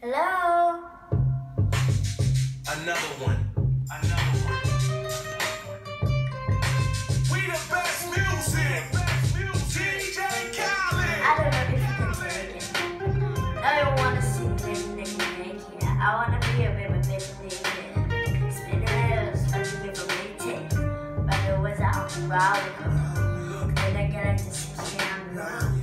Hello? Another one. Another one. We the best music. DJ Khaled. I don't know if you can take it. I don't baby make me. I wanna be a baby make me make it. Spin the hills, trying to give a big take. But it was out round Then I get into sixty on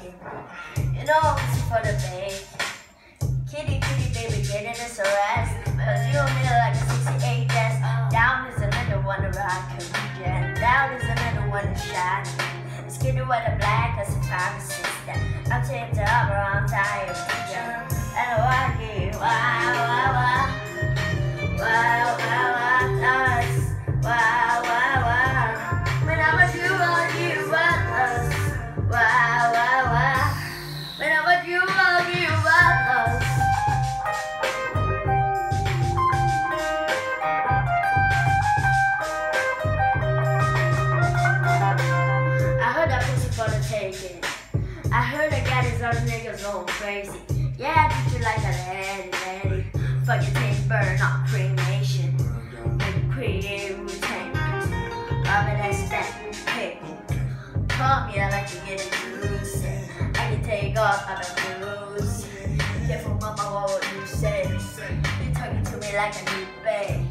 take it. I'm just for the bait. Kitty, kitty, baby, get in this arrest. Cause you and me like a 68 desk. Down is another one to rock and Down is another one to shine. Skinny with a black it's five sister. I'm tipped up or I'm tired. I heard that got his other niggas going crazy. Yeah, treat you like a lady, lady. Fuck your thing, burn up cremation. Make create routine. Robin that's that pick. Call me, I like to get it juicy. I can take off on the blues. Careful, mama, what would you say? You talking to me like a new babe.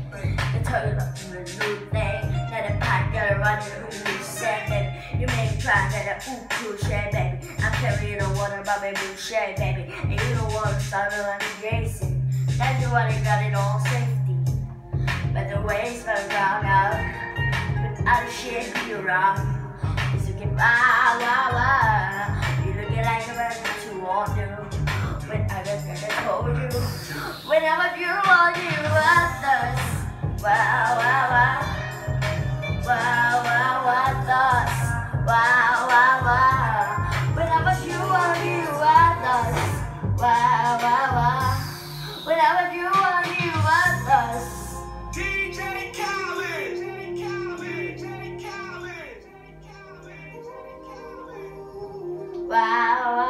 You talking about me a new thing. Now the pot girl running try that ooh cool shit, baby. I'm carrying the water by my blue shade, baby. And you don't want to start like Jason. That's why they got it on safety. But the ways were wrong out. But I shit you wrong. It's looking wow, wow, wow. You looking like a man that you want to. When I just gonna told you. When I was you, all you. Wow, wow, wow. Wow, wow, wow, wow. Whenever you are you with us, wow, wow, wow. Whenever you are you with us. DJ Khaled. Wow.